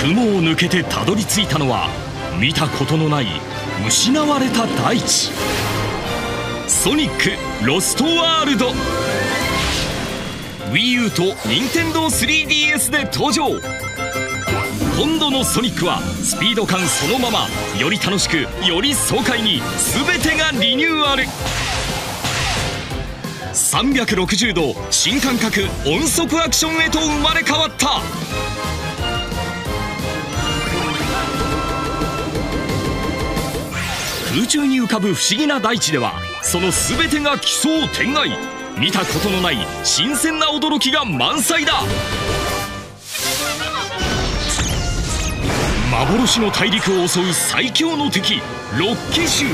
雲を抜けてたどり着いたのは見たことのない失われた大地。ソニックロストワールド。WiiU と Nintendo3DS で登場。今度のソニックはスピード感そのままより楽しくより爽快に全てがリニューアル。360度新感覚音速アクションへと生まれ変わった。空中に浮かぶ不思議な大地ではその全てが奇想天外。見たことのない新鮮な驚きが満載だ。幻の大陸を襲う最強の敵ロッキシュ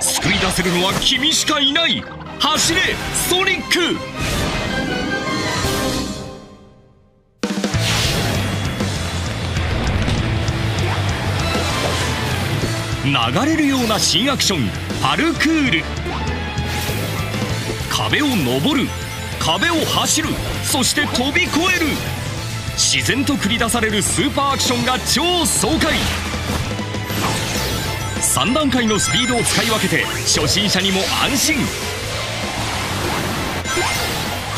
救い出せるのは君しかいない。走れソニック。流れるような新アクションパルクール。壁を登る壁を走るそして飛び越える。自然と繰り出されるスーパーアクションが超爽快。3段階のスピードを使い分けて初心者にも安心。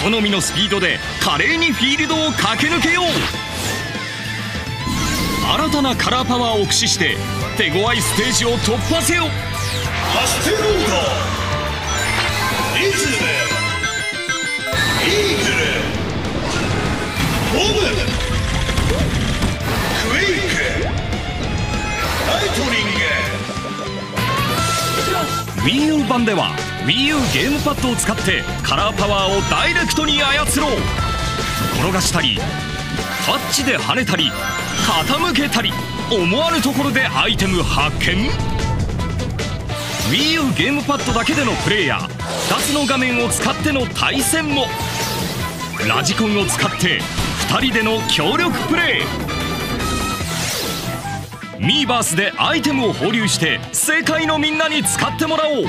好みのスピードで華麗にフィールドを駆け抜けよう。新たなカラーパワーを駆使して手強いステージを突破せよ。アステローダリズムイーグルボムクエイクライトニング。WiiU 版では WiiU ゲームパッドを使ってカラーパワーをダイレクトに操ろう。転がしたりタッチで跳ねたり傾けたり思わぬところでアイテム発見。WiiU ゲームパッドだけでのプレイや2つの画面を使っての対戦も。ラジコンを使って2人での協力プレイ。 Miiverse でアイテムを放流して世界のみんなに使ってもらおう。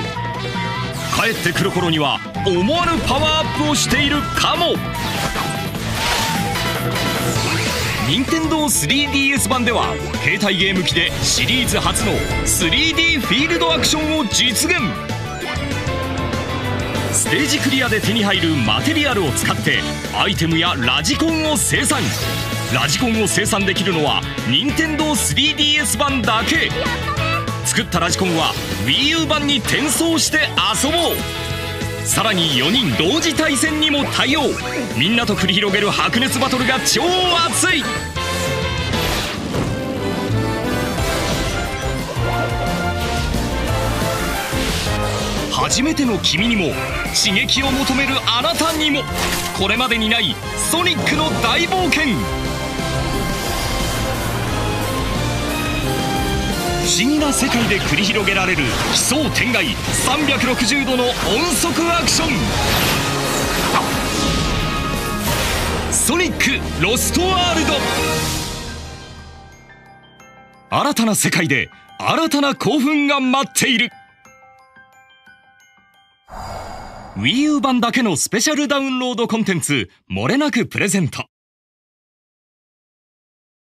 帰ってくる頃には思わぬパワーアップをしているかも。Nintendo3DS 版では携帯ゲーム機でシリーズ初の 3D フィールドアクションを実現。ステージクリアで手に入るマテリアルを使ってアイテムやラジコンを生産。ラジコンを生産できるのは Nintendo3DS 版だけ。作ったラジコンは WiiU 版に転送して遊ぼう。さらに4人同時対戦にも対応。みんなと繰り広げる白熱バトルが超熱い。初めての君にも刺激を求めるあなたにも。これまでにないソニックの大冒険。思議な世界で繰り広げられる奇想天外360度の音速アクション。ソニックロストワールド。新たな世界で新たな興奮が待っている。WiiU 版だけのスペシャルダウンロードコンテンツ漏れなくプレゼント。